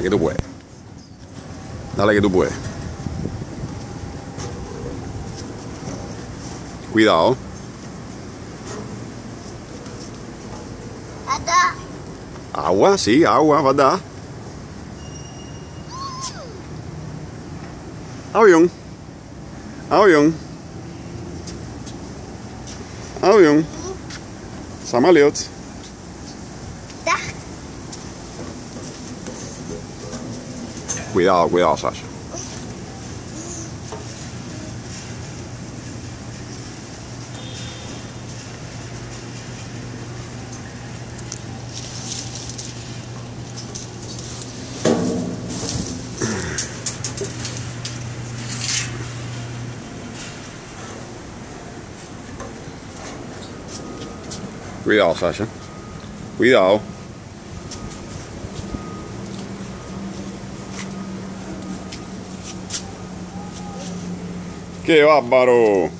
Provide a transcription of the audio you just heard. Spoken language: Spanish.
Dale que tú puedes. Dale que tú puedes. Cuidado. Agua, sí, agua, ¿verdad? Avión. Avión. Avión. Samaliot. Cuidado, cuidado, Sasha. Cuidado, Sasha. Cuidado. Que ó, barulho!